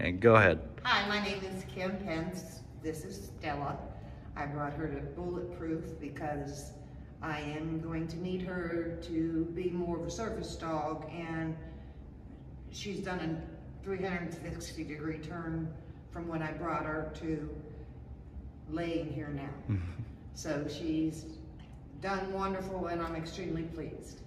And go ahead. Hi, my name is Kim Pence. This is Stella. I brought her to Bulletproof because I am going to need her to be more of a service dog and she's done a 360 degree turn from when I brought her to laying here now. Mm-hmm. So she's done wonderful and I'm extremely pleased.